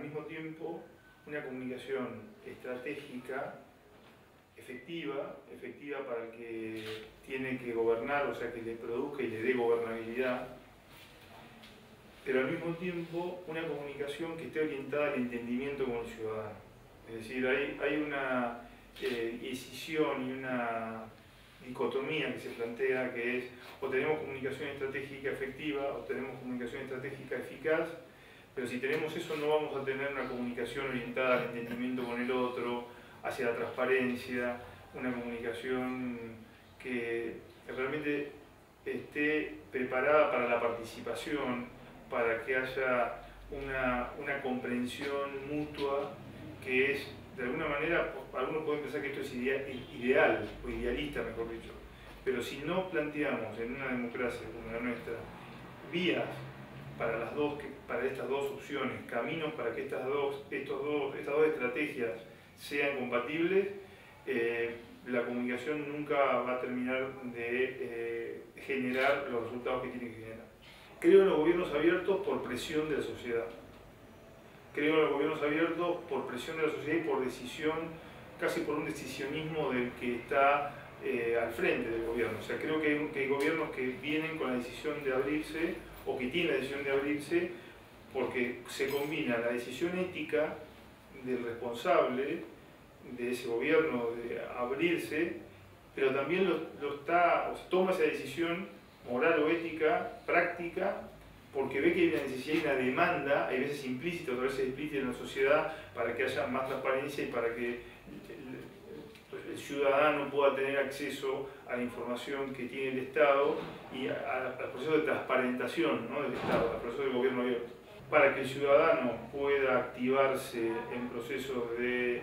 mismo tiempo una comunicación estratégica efectiva, efectiva para el que tiene que gobernar, o sea, que le produzca y le dé gobernabilidad, pero al mismo tiempo una comunicación que esté orientada al entendimiento con el ciudadano. Es decir, hay, hay una eh, decisión y una dicotomía que se plantea que es o tenemos comunicación estratégica efectiva o tenemos comunicación estratégica eficaz, pero si tenemos eso no vamos a tener una comunicación orientada al entendimiento con el otro, hacia la transparencia, una comunicación que realmente esté preparada para la participación, para que haya una, una comprensión mutua que es, de alguna manera, algunos pueden pensar que esto es ideal, o idealista, mejor dicho, pero si no planteamos en una democracia como la nuestra vías para, las dos, para estas dos opciones, caminos para que estas dos, estos dos, estas dos estrategias sean compatibles, eh, la comunicación nunca va a terminar de eh, generar los resultados que tiene que generar. Creo en los gobiernos abiertos por presión de la sociedad. Creo en los gobiernos abiertos por presión de la sociedad y por decisión, casi por un decisionismo del que está eh, al frente del gobierno. O sea, creo que hay, gobiernos que vienen con la decisión de abrirse o que tienen la decisión de abrirse porque se combina la decisión ética del responsable de ese gobierno de abrirse, pero también lo, está, toma esa decisión moral o ética, práctica, porque ve que hay una necesidad y una demanda, hay veces implícita, otras veces explícita en la sociedad, para que haya más transparencia y para que el, ciudadano pueda tener acceso a la información que tiene el Estado y al proceso de transparentación del Estado, al proceso del gobierno abierto. Para que el ciudadano pueda activarse en procesos de... Eh,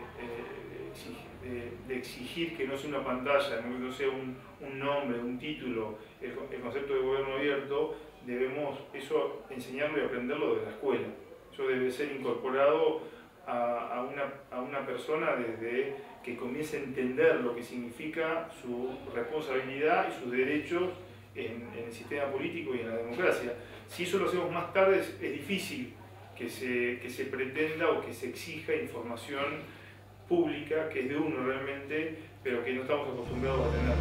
de, exigir que no sea una pantalla, no sea un, nombre, un título, el, concepto de gobierno abierto, debemos eso enseñarlo y aprenderlo de la escuela. Eso debe ser incorporado a, una, persona desde que comience a entender lo que significa su responsabilidad y sus derechos en, el sistema político y en la democracia. Si eso lo hacemos más tarde es, difícil que se, que se pretenda o que se exija información pública, que es de uno realmente, pero que no estamos acostumbrados a tener.